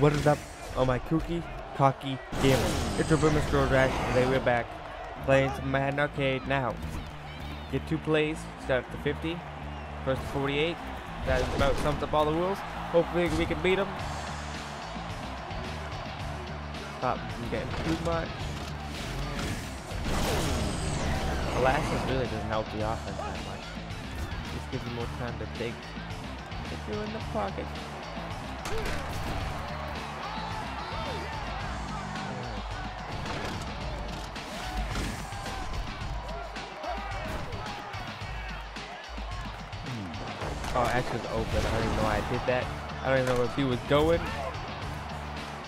What is up, oh my kooky, cocky gamer? It's your boy Mr. Rash, and today we're back playing some Madden Arcade now. Get two plays, start the 50, first to 48. That about sums up all the rules. Hopefully we can beat them. Stop from getting too much. Elastic really doesn't help the offense that much. Just gives you more time to think. If you're in the pocket. Oh, was open. I don't even know why I did that. I don't even know where B was going.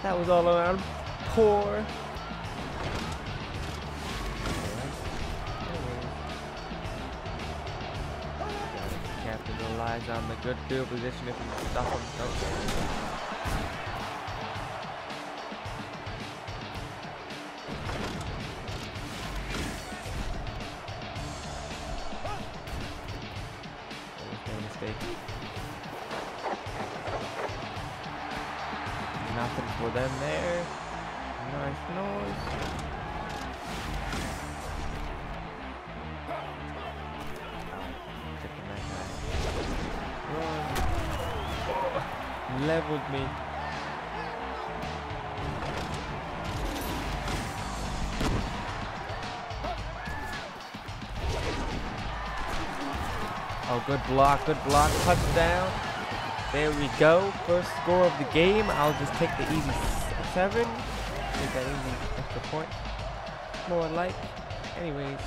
That was all around poor. Captain relies on the good field position if you stop him. Nothing for them there. Nice noise. Oh, leveled me. Oh, good block, good block, touchdown. There we go. First score of the game. I'll just take the easy seven. Take that easy extra point. More like. Anyways.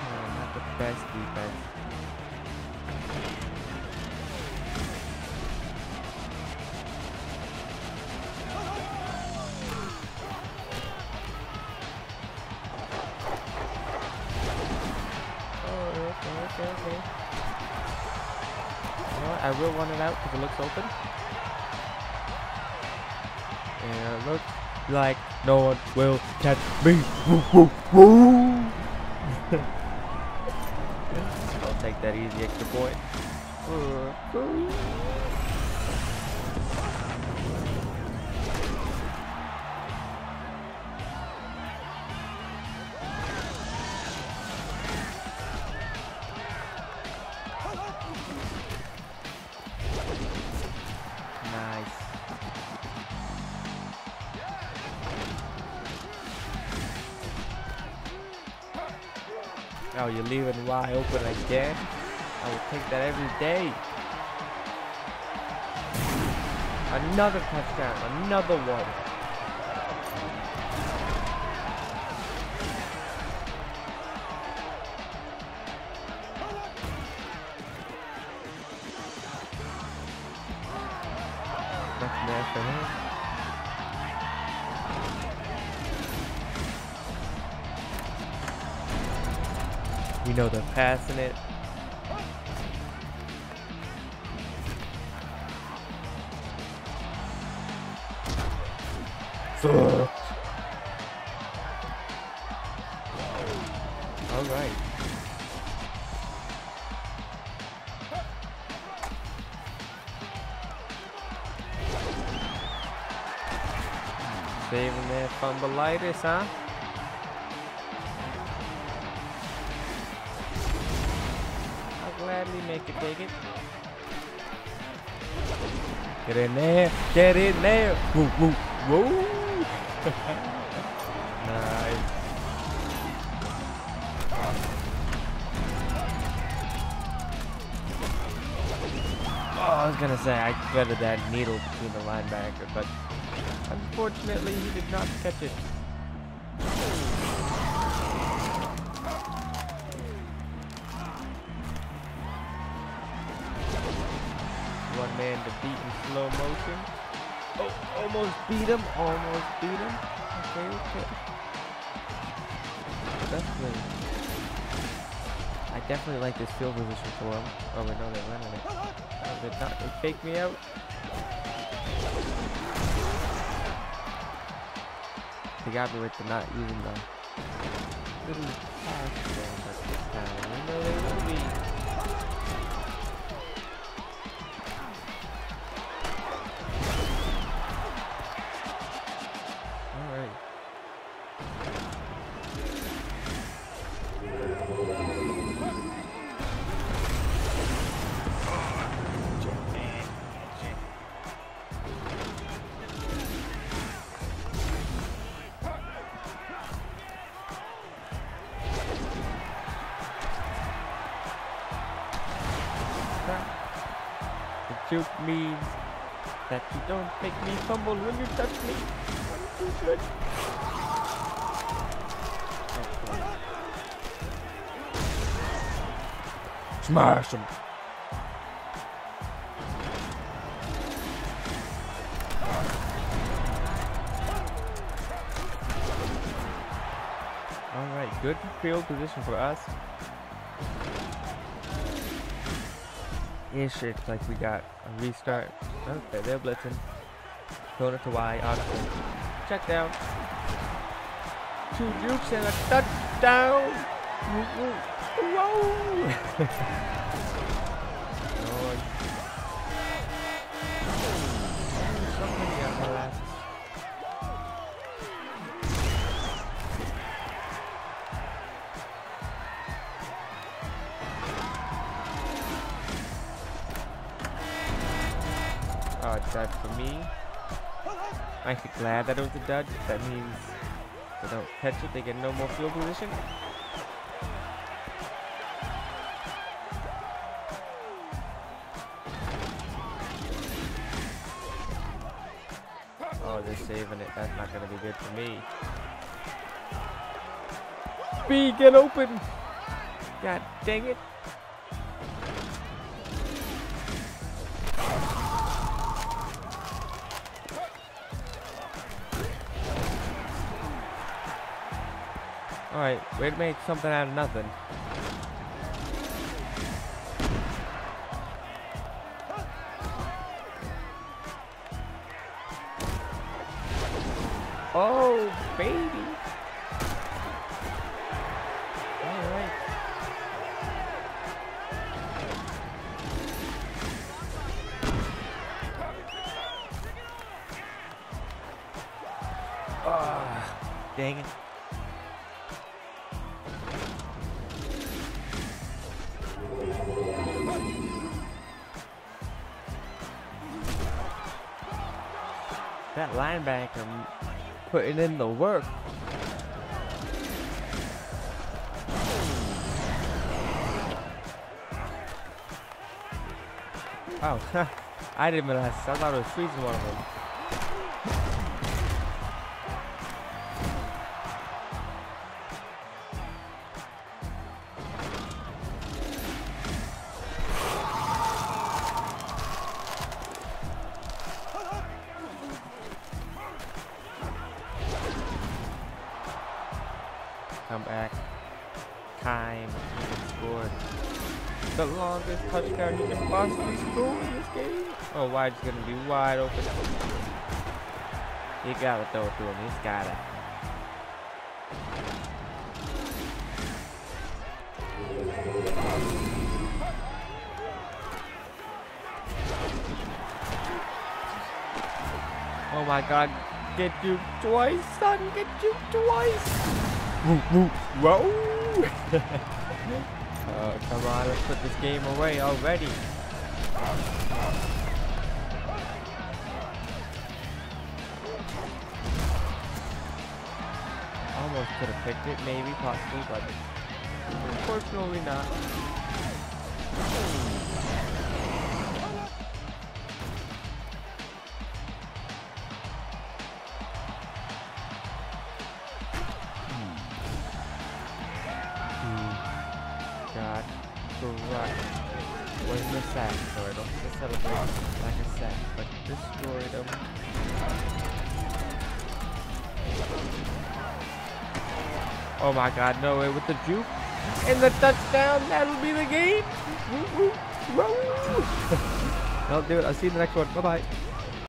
Oh, not the best defense. I will run it out because it looks open. And it looks like no one will catch me. I'll take that easy extra point. You're leaving wide open again? I will take that every day. Another touchdown, another one. Nothing there for We know they're passing it. All right. Saving their fumbleitis, huh? Gladly make it take it. Get in there, get in there. Woo, woo, woo. nice. Oh, I was gonna say I threaded that needle between the linebacker, but unfortunately he did not catch it. Slow motion. Oh, almost beat him. Almost beat him. Okay, okay. Definitely. I definitely like this field position for him. Oh, wait, no, they're running it. Oh, they not. They fake me out. They got me with the not using the little past them, but this time we know they will be. The joke means that you don't make me fumble when you touch me. I'm too good. Smash him. Alright, good field position for us. It's like we got a restart. Okay, they're blitzing. Going to Y, obviously. Check down. Two jukes and a touchdown! Whoa! Oh, for me. I'm actually glad that it was a dodge. That means they don't catch it, they get no more field position. Oh, they're saving it. That's not gonna be good for me. B, get open! God dang it. Alright, way to make something out of nothing. Oh, baby. Alright. Ah, dang it. That linebacker putting in the work. Oh, I didn't realize. I thought it was freezing one of them. The longest touchdown you can possibly score in this game. Oh, Wide's gonna be wide open. You gotta throw it to him. He's gotta. Oh my god. Get you twice, son. Get you twice. Woo, woo, whoa. uh, come on, let's put this game away already. Almost could have picked it, maybe, possibly, but unfortunately not. Sack, so I don't have to celebrate like a sack, but. Oh my god, no way with the juke. And the touchdown, that'll be the game. I'll do it. I'll see you in the next one. Bye bye.